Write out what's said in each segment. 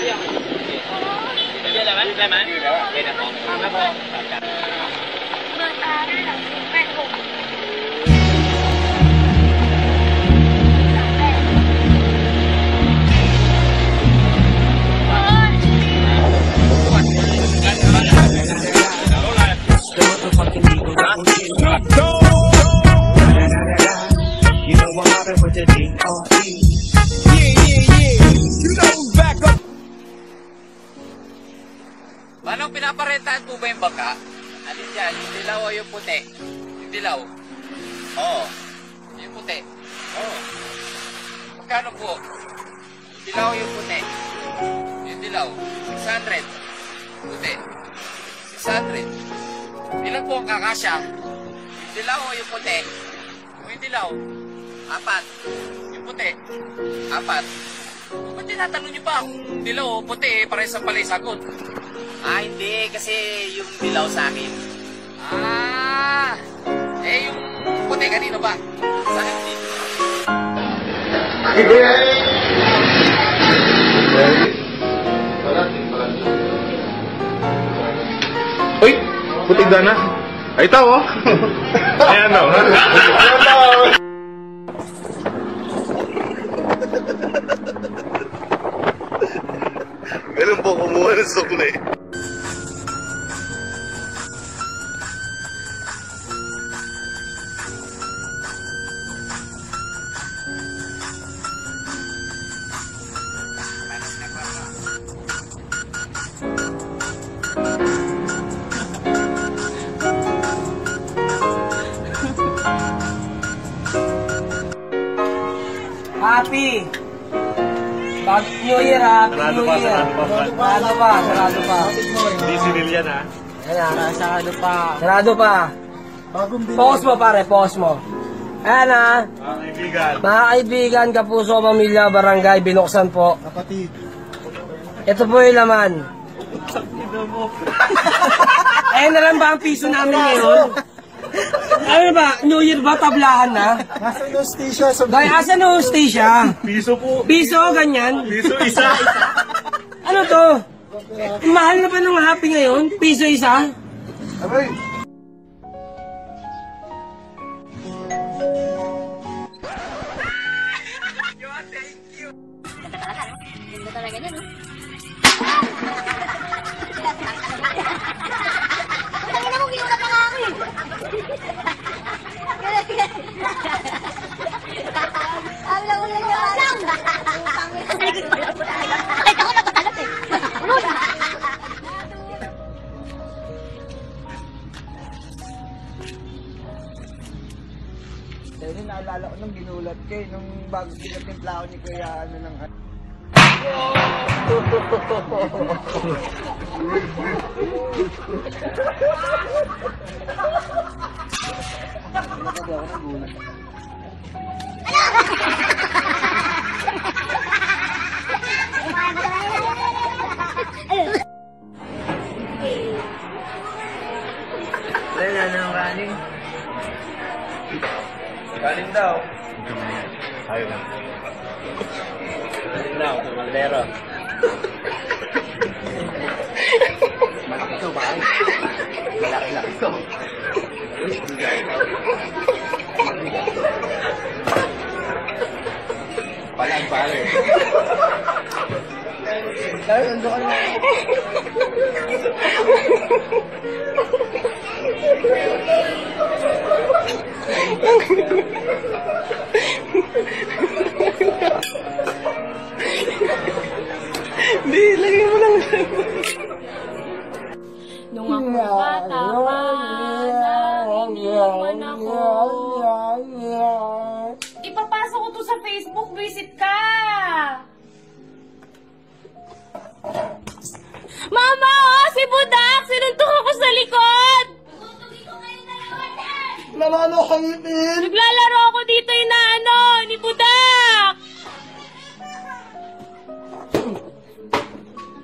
ได้ไหมได้ไหมได้นะพอไม่พอ เมืองตาได้หลังแปดหก Manong pinaparentahan po ba yung bangka? Alin dyan? Yung dilaw o yung puti? Yung dilaw? Oo. Yung puti? Oo. Magkano po? Yung dilaw o yung puti? Yung dilaw? 600. Puti? 600. Ilan po ang kakasya? Yung dilaw o yung puti? Kung yung dilaw? Apat. Yung puti? Apat. Ba't tinatanong niyo pa kung dilaw o puti? Parehas ang pala sagot. Ah, hindi. Kasi yung dilaw sa akin. Ah! Eh, yung puti kanino ba? Sa akin dito. Uy, puting dana. Ay, tao. oh. Ayan o. Ganun po kumuha ng sukli. Happy! Bag New Year, Happy Sarado New pa, Year. sarado pa, Brad. Sarado pa, sarado pa. Hindi sinil yan ha. Ayan, sarado pa. Sarado pa. Pause mo pare, pause mo. Ayan na, Mga kaibigan. mga kaibigan, kapuso, pamilya, barangay, binuksan po. Kapatid. Ito po yung laman. Ayan na lang ba ang piso namin ngayon? Ano ba? New Year ba? Tablahan na? Nasa Nostisha sa Dahil asa no station? Piso po. Piso, ganyan. Piso isa. Ano to? Mahal na ba ng happy ngayon? Piso isa? Aray! Naalala ko nung ginulat ko eh, nung bago pinatimpla ko ni Kuya ano ng Wala Kaldero. Malaki ba? Malaki-laki ko. Palag, palag. Dahil ando ka na. Kayo din! Naglalaro ako dito yung na ano, ni Budak!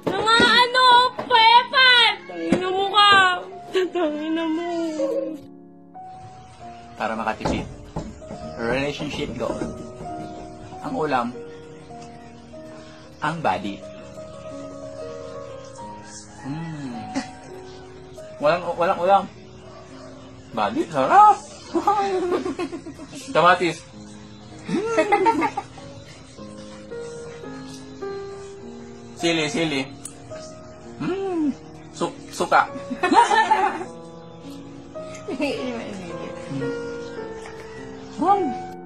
Mga ano, Pepan! Tangina mo ka! Tangina mo. Para makatipid. Relationship goal. Ang ulam, ang body. Mm. Walang, walang ulam. Bali, sarap. Kamatis. sili, sili. Mm. Su suka. Mm.